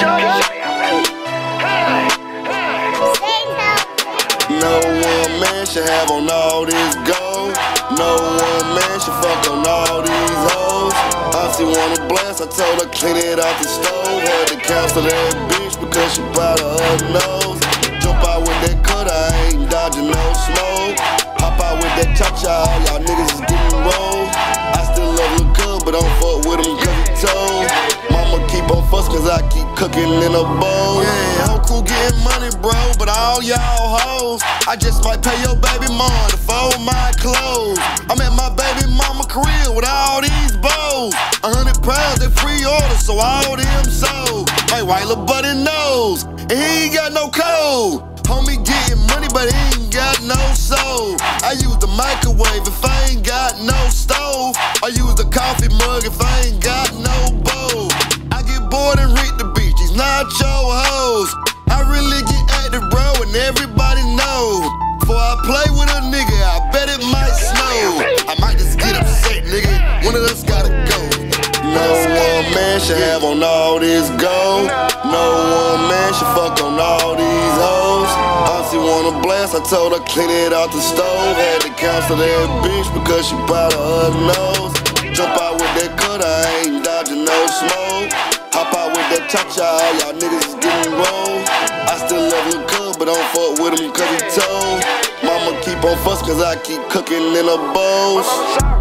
No one man should have on all this gold. No one man should fuck on all these hoes. I see wanna blast, I told her clean it off the stove. Had to cancel that bitch because she bought her nose. Cooking in a bowl. Yeah, I'm cool getting money, bro, but all y'all hoes. I just might pay your baby mom to fold my clothes. I'm at my baby mama career with all these bows. A hundred pounds, they free order, so all them sold. My white little buddy knows, and he ain't got no code. Homie getting money, but he ain't got no soul. I use the microwave if I these nacho hoes. I really get active, bro, and everybody knows. Before I play with a nigga, I bet it might snow. I might just get upset, nigga. One of us gotta go. No one man should have on all this gold. No one man should fuck on all these hoes. Auntie wanna blast, I told her clean it out the stove. Had to cancel that bitch because she bought her nose. That cha-cha, y'all niggas is getting rolled. I still love Lil' Cub, but I don't fuck with him cause he told. Mama keep on fuss cause I keep cooking in bowls.